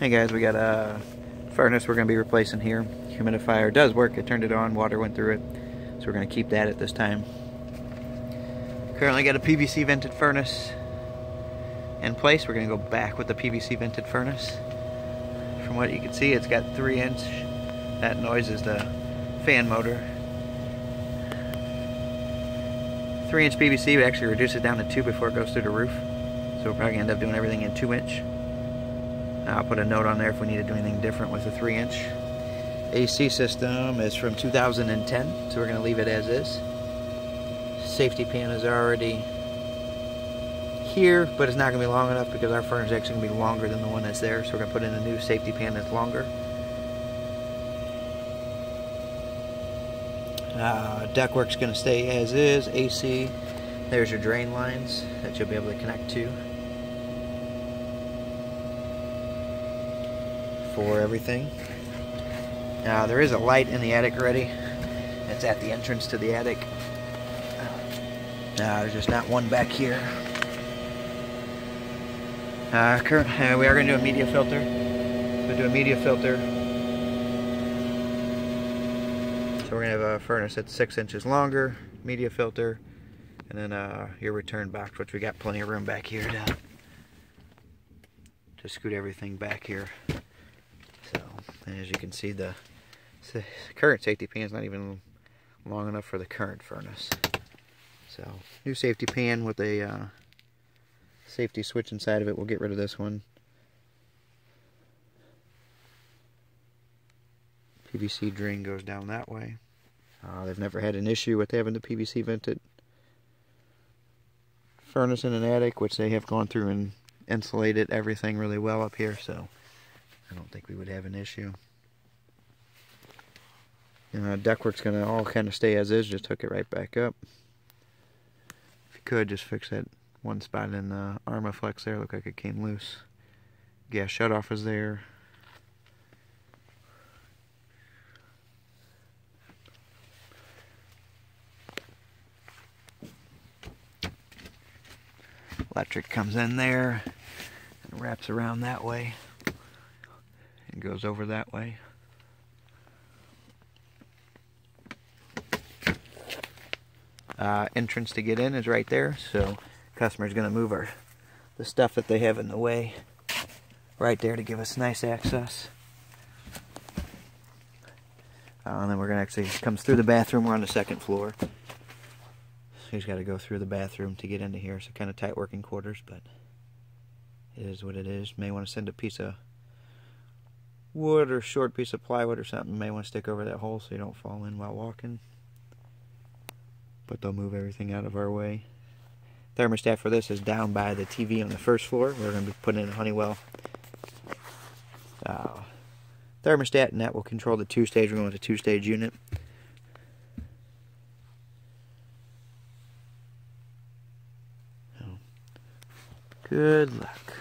Hey guys, we got a furnace we're going to be replacing here. Humidifier does work. I turned it on, water went through it. So we're going to keep that at this time. Currently got a PVC vented furnace in place. We're going to go back with the PVC vented furnace. From what you can see, it's got 3 inch. That noise is the fan motor. 3 inch PVC actually reduce it down to 2 before it goes through the roof. So we're probably going to end up doing everything in 2 inch. I'll put a note on there if we need to do anything different with the 3 inch. AC system is from 2010, so we're going to leave it as is. Safety pan is already here, but it's not going to be long enough because our furnace is actually going to be longer than the one that's there, so we're going to put in a new safety pan that's longer. Uh, ductwork's going to stay as is, AC. There's your drain lines that you'll be able to connect to. For everything. Now there is a light in the attic already. It's at the entrance to the attic. Now there's just not one back here. Uh, current, uh, we are going to do a media filter. So do a media filter. So we're going to have a furnace that's six inches longer, media filter, and then uh, your return box, which we got plenty of room back here to, to scoot everything back here. And as you can see, the current safety pan is not even long enough for the current furnace. So, new safety pan with a uh, safety switch inside of it. We'll get rid of this one. PVC drain goes down that way. Uh, they've never had an issue with having the PVC vented furnace in an attic, which they have gone through and insulated everything really well up here. So I don't think we would have an issue. You know, ductwork's going to all kind of stay as is, just hook it right back up. If you could, just fix that one spot in the Armaflex there, looked like it came loose. Gas shutoff is there. Electric comes in there and wraps around that way goes over that way. Uh, entrance to get in is right there, so customer's going to move our the stuff that they have in the way right there to give us nice access. Uh, and then we're going to actually comes through the bathroom. We're on the second floor. He's got to go through the bathroom to get into here. So kind of tight working quarters, but it is what it is. May want to send a piece of wood or short piece of plywood or something. You may want to stick over that hole so you don't fall in while walking. But they'll move everything out of our way. Thermostat for this is down by the TV on the first floor. We're going to be putting in a Honeywell uh, thermostat, and that will control the two-stage. We're going with a two-stage unit. good luck.